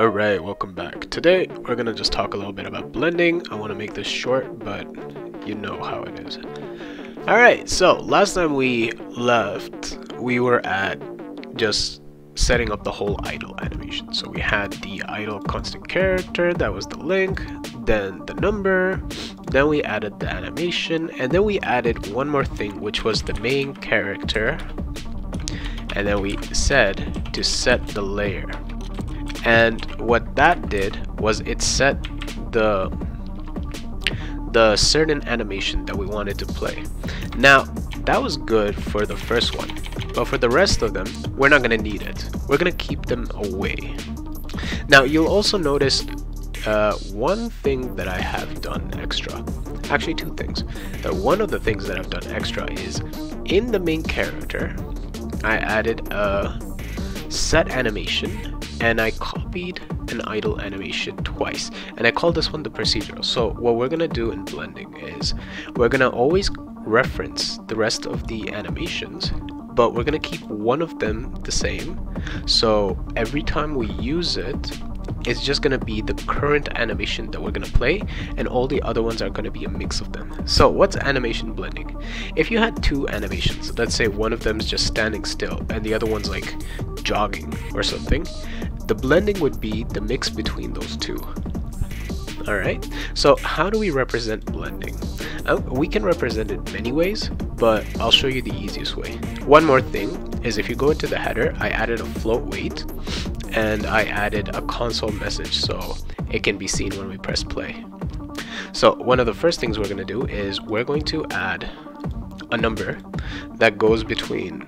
Alright, welcome back. Today, we're gonna just talk a little bit about blending. I want to make this short, but you know how it is. Alright, so last time we left, we were at just setting up the whole idle animation. So we had the idle constant character, that was the link, then the number, then we added the animation, and then we added one more thing, which was the main character, and then we said to set the layer and what that did was it set the the certain animation that we wanted to play. Now that was good for the first one but for the rest of them we're not to need it. We're to keep them away. Now you'll also notice uh, one thing that I have done extra. Actually two things. That one of the things that I've done extra is in the main character I added a set animation and I copied an idle animation twice and I call this one the procedural so what we're gonna do in blending is we're gonna always reference the rest of the animations but we're gonna keep one of them the same so every time we use it it's just going to be the current animation that we're going to play and all the other ones are going to be a mix of them. So what's animation blending? If you had two animations, let's say one of them is just standing still and the other one's like jogging or something, the blending would be the mix between those two. Alright, so how do we represent blending? Uh, we can represent it many ways, but I'll show you the easiest way. One more thing is if you go into the header, I added a float weight and I added a console message so it can be seen when we press play. So one of the first things we're going to do is we're going to add a number that goes between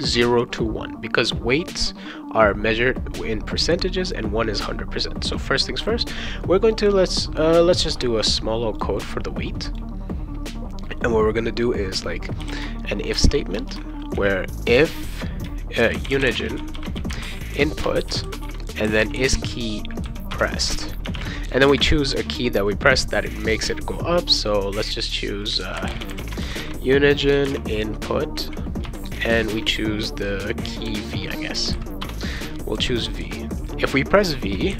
0 to 1 because weights are measured in percentages and 1 is 100%. So first things first, we're going to let's uh, let's just do a small little code for the weight. And what we're going to do is like an if statement where if uh, Unigine input and then is key pressed and then we choose a key that we press that it makes it go up so let's just choose uh, Unigine input and we choose the key V, I guess. We'll choose V. If we press V,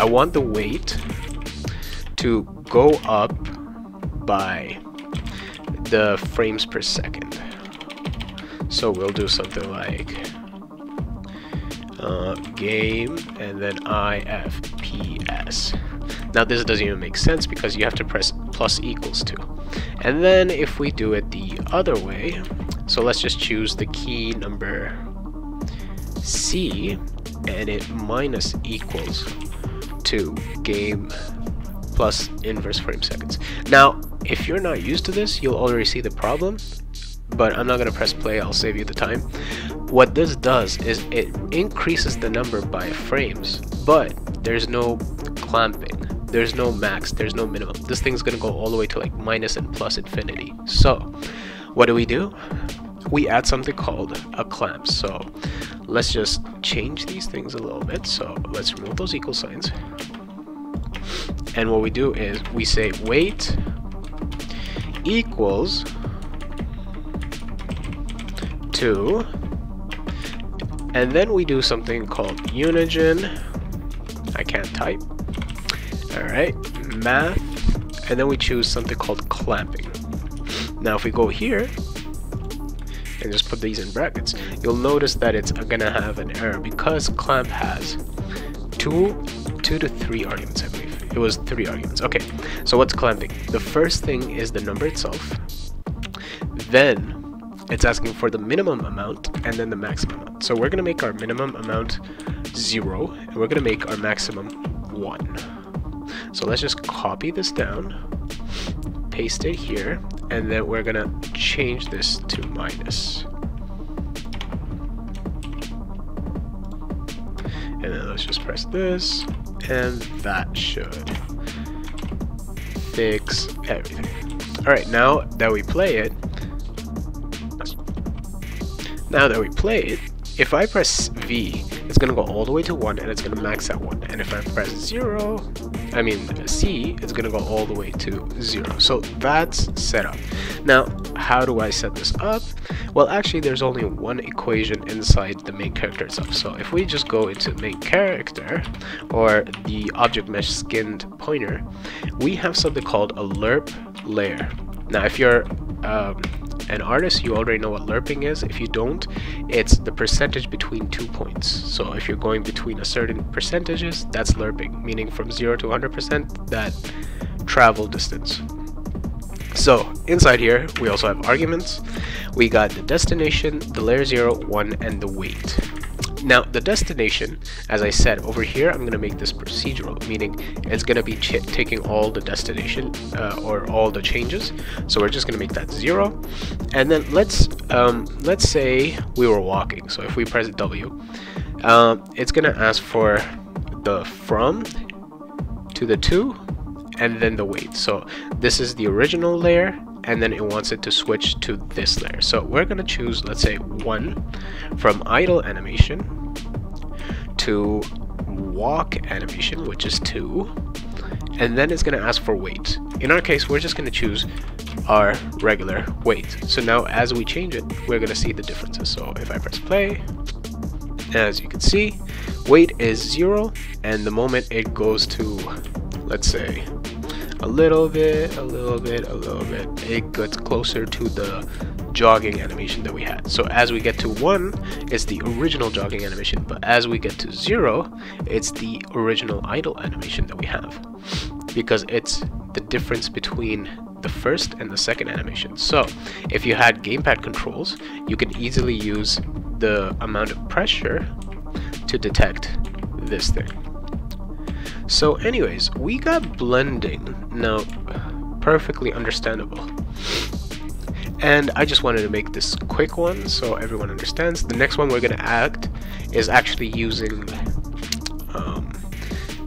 I want the weight to go up by the frames per second. So we'll do something like uh, game and then IFPS. Now this doesn't even make sense because you have to press plus equals to. And then if we do it the other way, so let's just choose the key number C and it minus equals to game plus inverse frame seconds. Now, if you're not used to this, you'll already see the problem, but I'm not to press play, I'll save you the time. What this does is it increases the number by frames, but there's no clamping. There's no max, there's no minimum. This thing's to go all the way to like minus and plus infinity. So, what do we do? We add something called a clamp. So let's just change these things a little bit. So let's remove those equal signs. And what we do is we say weight equals to and then we do something called unigine I can't type alright math and then we choose something called clamping now if we go here and just put these in brackets, you'll notice that it's gonna have an error because clamp has two, two to three arguments, I believe. It was three arguments. Okay, so what's clamping? The first thing is the number itself. Then it's asking for the minimum amount and then the maximum amount. So we're gonna make our minimum amount zero and we're gonna make our maximum one. So let's just copy this down paste it here, and then we're gonna change this to minus. And then let's just press this, and that should fix everything. Alright, now that we play it, now that we play it, if I press V, it's gonna go all the way to 1 and it's gonna max at 1. And if I press 0, I mean C, it's gonna go all the way to 0. So that's set up. Now, how do I set this up? Well, actually, there's only one equation inside the main character itself. So if we just go into main character, or the object mesh skinned pointer, we have something called a lerp layer. Now, if you're um, an artist, you already know what lerping is. If you don't, it's the percentage between two points. So if you're going between a certain percentages, that's lerping, meaning from 0 to 100%, that travel distance. So inside here, we also have arguments. We got the destination, the layer 0, 1, and the weight. Now, the destination, as I said, over here, I'm going to make this procedural, meaning it's going to be taking all the destination uh, or all the changes. So we're just going to make that zero. And then let's um, let's say we were walking. So if we press W, um, it's going to ask for the from to the to and then the weight. So this is the original layer and then it wants it to switch to this layer. So we're going to choose, let's say, 1 from idle animation to walk animation, which is 2, and then it's going to ask for weight. In our case, we're just going to choose our regular weight. So now as we change it, we're going to see the differences. So if I press play, as you can see, weight is 0, and the moment it goes to, let's say, a little bit, a little bit, a little bit. It gets closer to the jogging animation that we had. So as we get to 1, it's the original jogging animation, but as we get to 0, it's the original idle animation that we have. Because it's the difference between the first and the second animation. So if you had gamepad controls, you can easily use the amount of pressure to detect this thing. So anyways, we got blending. Now, perfectly understandable. And I just wanted to make this quick one so everyone understands. The next one we're going to act is actually using um,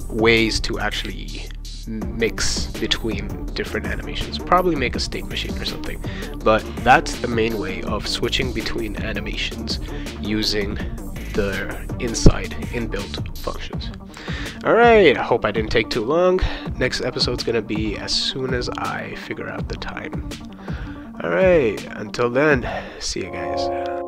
ways to actually mix between different animations. Probably make a state machine or something. But that's the main way of switching between animations using the inside inbuilt functions. Alright, I hope I didn't take too long. Next episode's gonna be as soon as I figure out the time. Alright, until then, see you guys.